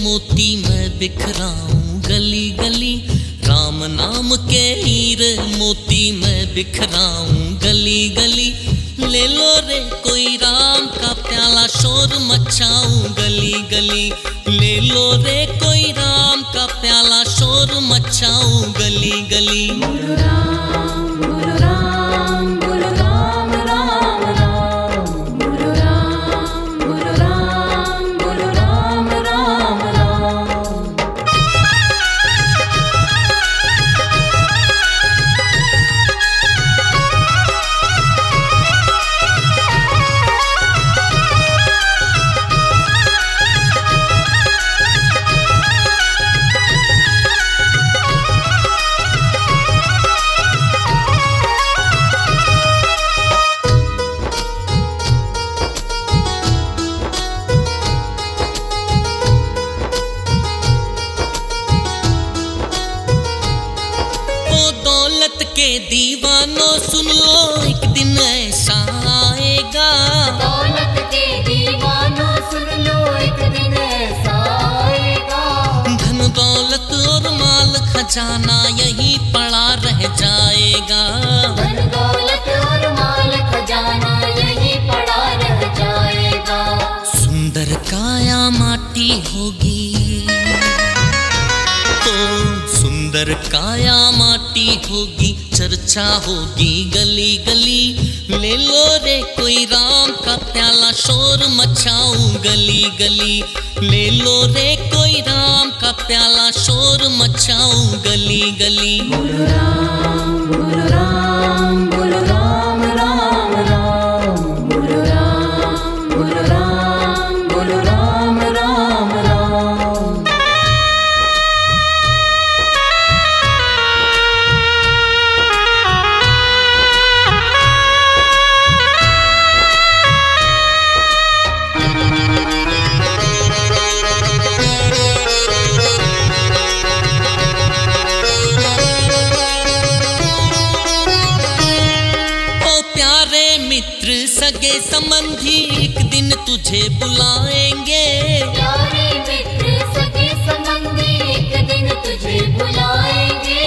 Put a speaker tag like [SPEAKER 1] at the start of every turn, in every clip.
[SPEAKER 1] मोती मैं बिखराऊं गली गली। राम नाम के हीर मोती मैं बिखराऊं गली गली। ले लो रे कोई राम का प्याला शोर मचाऊं गली गली। ले लो रे कोई राम का प्याला शोर मचाऊं गली गली। खजाना यही पड़ा रह जाएगा।
[SPEAKER 2] धन दौलत और माल खजाना यही पड़ा रह जाएगा।
[SPEAKER 1] सुंदर काया माटी होगी। तो सुंदर काया माटी होगी चर्चा होगी गली गली। ले लो रे कोई राम का प्याला शोर मचाऊं गली गली। ले लो रे का प्याला शोर मचाऊ गली गली। सगे संबंधी एक दिन तुझे बुलाएँगे।
[SPEAKER 2] प्यारे मित्र सगे संबंधी एक दिन तुझे बुलाएँगे।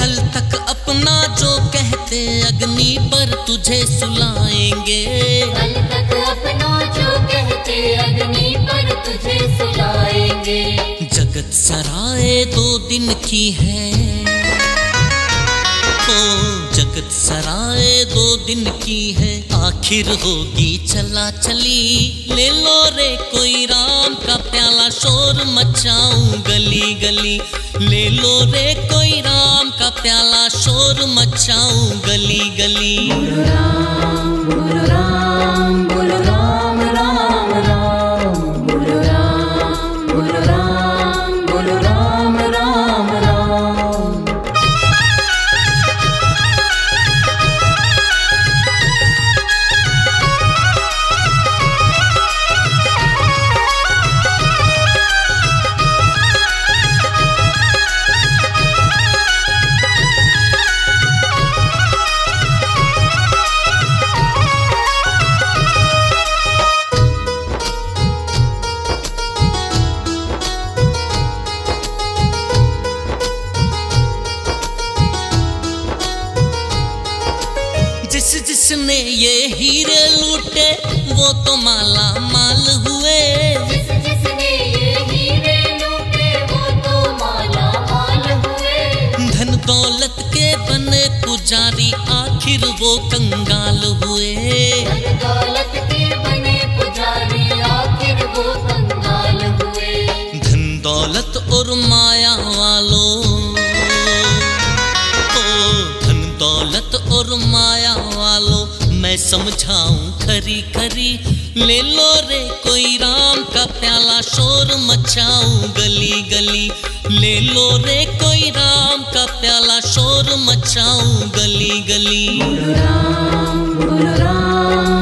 [SPEAKER 1] कल तक अपना जो कहते अग्नि पर तुझे सुलाएँगे।
[SPEAKER 2] कल तक अपना जो कहते अग्नि पर तुझे सुलाएँगे।
[SPEAKER 1] जगत सराय दो दिन की है। जगत सराय दो दिन की है। आखिर होगी चला चली। ले लो रे कोई राम का प्याला शोर मचाऊं गली गली। ले लो रे कोई राम का प्याला शोर मचाऊं गली गली। जिसने ये हीरे लूटे वो तो माला माल हुए।
[SPEAKER 2] जिस जिसने ये हीरे लूटे वो तो माला माल हुए।
[SPEAKER 1] धन दौलत के बने पुजारी आखिर वो कंगाल हुए। समझाऊं खरी खरी। ले लो रे कोई राम का प्याला शोर मचाऊं गली गली। ले लो रे कोई राम का प्याला शोर मचाऊं गली गली।
[SPEAKER 2] बोलो राम बोलो राम